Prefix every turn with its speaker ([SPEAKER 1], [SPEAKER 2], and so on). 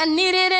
[SPEAKER 1] I need it.